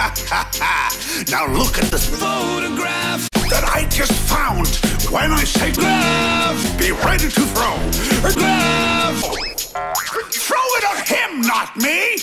now look at this photograph that I just found. When I say glove, be ready to throw. Glove! Throw it at him, not me!